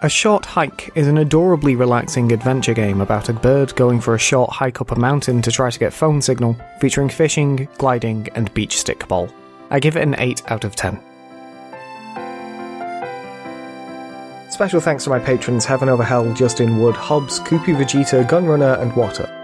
A Short Hike is an adorably relaxing adventure game about a bird going for a short hike up a mountain to try to get phone signal, featuring fishing, gliding, and beach stickball. I give it an 8 out of 10. Special thanks to my patrons Heaven Over Hell, Justin Wood, Hobbs, Koopy Vegeta, Gunrunner, and Water.